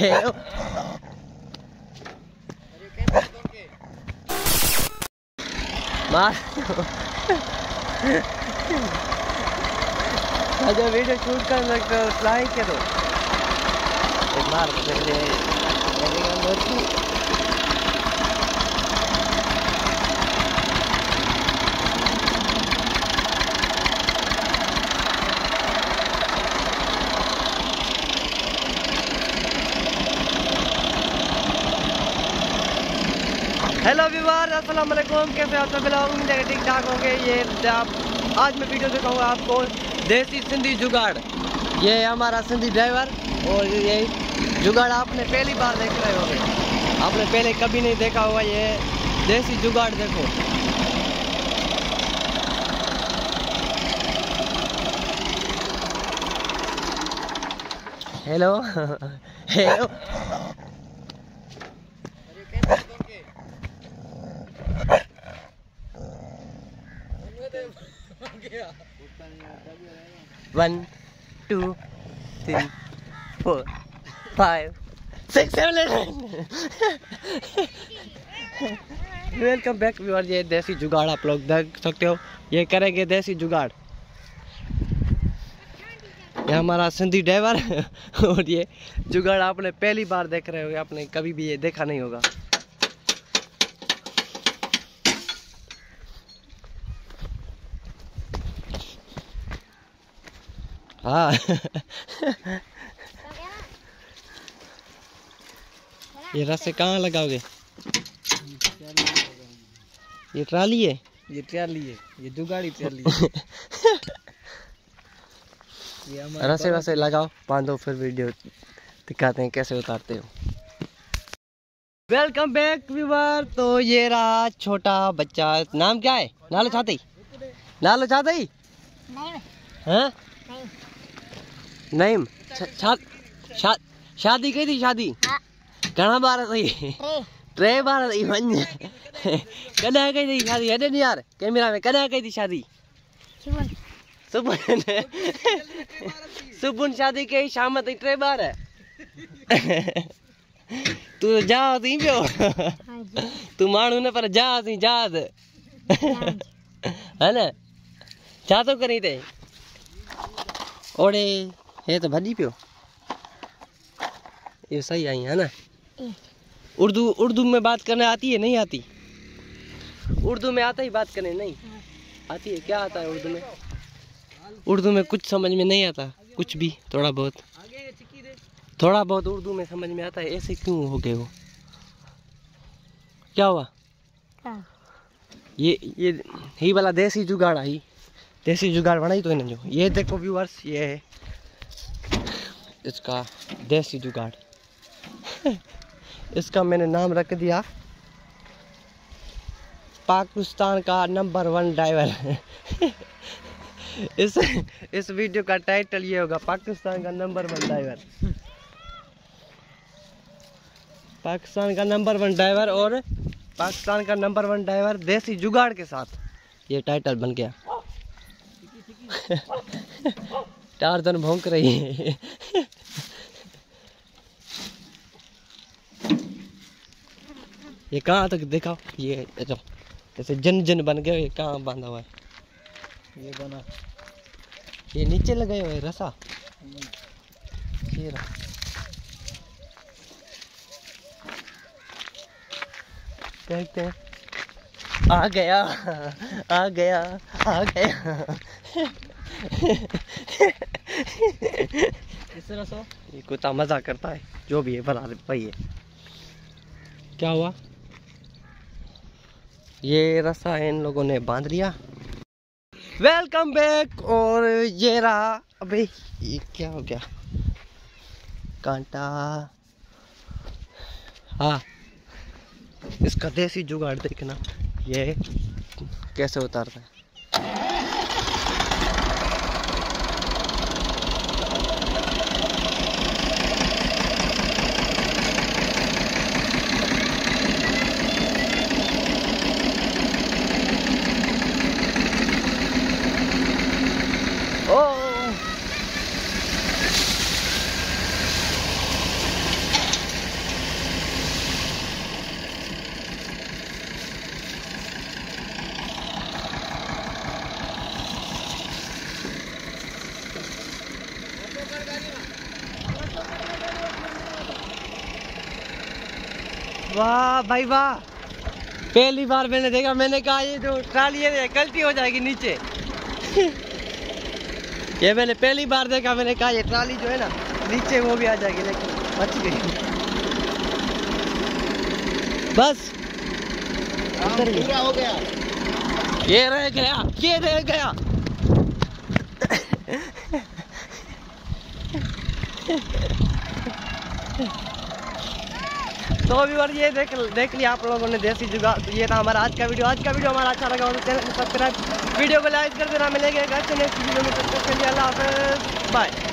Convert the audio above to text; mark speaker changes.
Speaker 1: Hello. मार। अच्छा video shoot कर सकते हो लाइक करो। मार पहले लगेगा हेलो विवार वालेकुम कैसे आप सब लोग? है ठीक ठाक होंगे। ये, आप, आज मैं वीडियो दिखाऊँगा आपको देसी सिंधी जुगाड़। ये हमारा सिंधी ड्राइवर और ये जुगाड़ आपने पहली बार देख रहे होंगे। आपने पहले कभी नहीं देखा होगा ये देसी जुगाड़, देखो। Hello hello One, two, three, four, five, six, seven, eight. Welcome back viewer ये देसी जुगाड़ आप लोग देख सकते हो। ये करेंगे देसी जुगाड़। ये हमारा सिंधी ड्राइवर और ये जुगाड़ आपने पहली बार देख रहे हो आपने कभी भी ये देखा नहीं होगा। हाँ ये रस्से कहाँ लगाओगे? ये ट्राली है?
Speaker 2: ये ट्राली है ये जुगाड़ी ट्राली है।
Speaker 1: रस्से वस्से लगाओ बांधो फिर वीडियो दिखाते हैं कैसे उतारते हो। वेलकम बैक व्यूवर तो ये रहा छोटा बच्चा। नाम क्या है? नालो छाती। नालो छाती। हाँ? नहीं शादी कई थी शादी? घणा ॿार अथई टे ॿार अथई वञ कॾहिं कई थी शादी? हेॾे यार कैमरा में कॾहिं कई थी शादी? सुबुह सुबुह शादी कई शाम ताईं टे ॿार तूं जा थी पियो तू माण्हू न पर जा थी जाद है न? छा थो करीं ते। ओड़े। हे तो भॼी पियो। ये सही आई है ना? उर्दू उर्दू में बात करने आती है नहीं आती? उर्दू में आता ही बात करने नहीं? आती है क्या आता है उर्दू में? उर्दू में कुछ समझ में नहीं आता कुछ भी थोड़ा बहुत। थोड़ा बहुत उर्दू में समझ में आता है ऐसे क्यों हो गए वो क्या हुआ? ये ये ही वाला देसी जुगाड़ आई। देसी जुगाड़ बनाई तो इन्हें जो। ये देखो व्यूअर्स ये है। इसका देसी जुगाड़। इसका मैंने नाम रख दिया। पाकिस्तान का नंबर वन ड्राइवर। इस इस वीडियो का टाइटल ये होगा, पाकिस्तान का नंबर वन ड्राइवर। पाकिस्तान का नंबर वन ड्राइवर और पाकिस्तान का नंबर वन ड्राइवर देसी जुगाड़ के साथ। ये टाइटल बन गया। टारजन भौंक रही है। ये कहाँ तक देखा? ये अच्छा जैसे जन जन बन ये कहाँ बांधा हुआ है?
Speaker 2: ये बना।
Speaker 1: ये नीचे लगे हुए रसा। ये रहा। देखते हैं आ गया आ गया आ गया। ये कुत्ता मज़ा करता है जो भी है बना भाई है। क्या हुआ? ये रस्सा इन लोगों ने बाँध लिया। वेलकम बैक और ये रहा अबे ये क्या हो गया? कांटा। हाँ इसका देसी जुगाड़ देखना। ये कैसे उतारता है? वाह भाई वाह। पहली बार मैंने देखा मैंने कहा ये जो ट्राली है गलती हो जाएगी नीचे। ये मैंने पहली बार देखा मैंने कहा ये ट्राली जो है ना नीचे वो भी आ जाएगी लेकिन बच गई। बस।
Speaker 2: पूरा हो गया।
Speaker 1: ये रह गया ये रह गया। तो अभी बार ये देख देख लिया आप लोगों ने देसी जुगा। तो ये था हमारा आज का वीडियो। आज का वीडियो हमारा अच्छा लगा हो तो चैनल सब्सक्राइब। वीडियो को लाइक कर देना, मिलेगा अच्छे नेक्स्ट वीडियो में। तब तक अल्लाह हाफिज़। बाय।